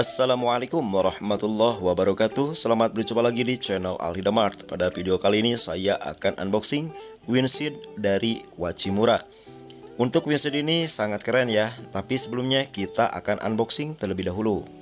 Assalamualaikum warahmatullahi wabarakatuh. Selamat berjumpa lagi di channel Alhidamart Pada video kali ini saya akan unboxing windshield dari Wachimura. Untuk windshield ini sangat keren ya Tapi sebelumnya kita akan unboxing terlebih dahulu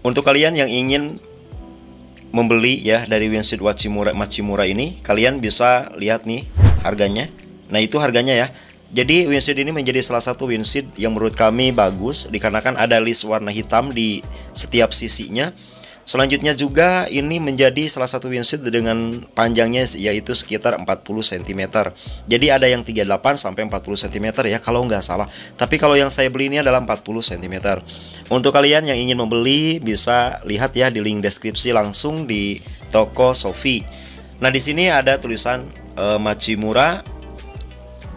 Untuk kalian yang ingin membeli ya dari windshield Wachimura Machimura ini, kalian bisa lihat nih harganya. Nah, itu harganya ya. Jadi windshield ini menjadi salah satu windshield yang menurut kami bagus dikarenakan ada list warna hitam di setiap sisinya Selanjutnya juga ini menjadi salah satu windshield dengan panjangnya yaitu sekitar 40 cm. Jadi ada yang 38 sampai 40 cm ya kalau nggak salah. Tapi kalau yang saya beli ini adalah 40 cm. Untuk kalian yang ingin membeli bisa lihat ya di link deskripsi langsung di toko Sofi. Nah di sini ada tulisan uh, Machimura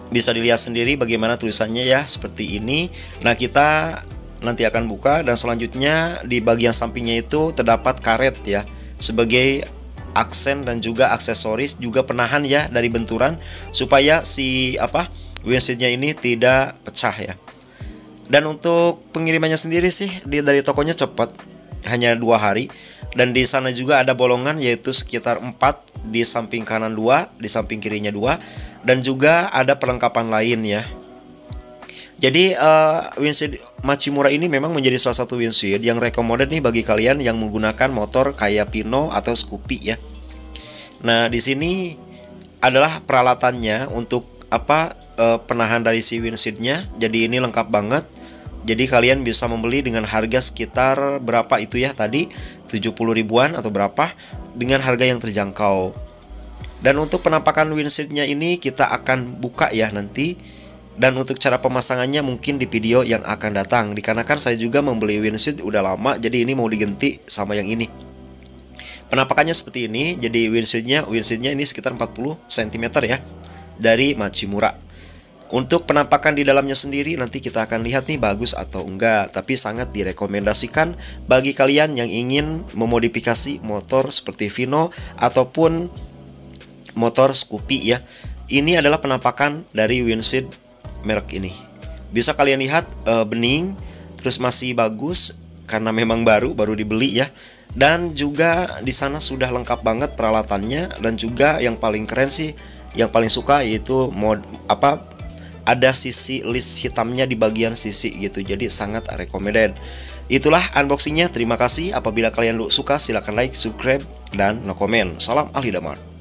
bisa dilihat sendiri bagaimana tulisannya ya seperti ini. Nah kita nanti akan buka dan selanjutnya di bagian sampingnya itu terdapat karet ya. Sebagai aksen dan juga aksesoris juga penahan ya dari benturan supaya si apa windshieldnya ini tidak pecah ya. Dan untuk pengirimannya sendiri sih di dari tokonya cepat hanya dua hari. Dan di sana juga ada bolongan yaitu sekitar 4 di samping kanan dua di samping kirinya dua dan juga ada perlengkapan lain ya jadi uh, windshield Machimura ini memang menjadi salah satu windshield yang recommended nih bagi kalian yang menggunakan motor kayak Pino atau Scoopy ya. Nah, di sini adalah peralatannya untuk apa uh, penahan dari si windshieldnya. Jadi ini lengkap banget. Jadi kalian bisa membeli dengan harga sekitar berapa itu ya tadi 70 ribuan atau berapa dengan harga yang terjangkau. Dan untuk penampakan windshieldnya ini kita akan buka ya nanti dan untuk cara pemasangannya mungkin di video yang akan datang. Dikarenakan saya juga membeli windshield udah lama Jadi ini mau diganti sama yang ini. Penampakannya seperti ini Jadi windshieldnya windshieldnya ini sekitar 40 cm ya Dari Machimura. Untuk penampakan di dalamnya sendiri Nanti kita akan lihat nih bagus atau enggak Tapi sangat direkomendasikan Bagi kalian yang ingin memodifikasi motor seperti Vino Ataupun motor Scoopy ya. Ini adalah penampakan dari windshield merek ini. Bisa kalian lihat uh, bening, terus masih bagus karena memang baru, baru dibeli ya. Dan juga di sana sudah lengkap banget peralatannya dan juga yang paling keren sih, yang paling suka yaitu mod apa ada sisi list hitamnya di bagian sisi gitu. Jadi sangat recommended. Itulah unboxingnya. Terima kasih. Apabila kalian suka silahkan like, subscribe, dan no comment. Salam Alhidamart.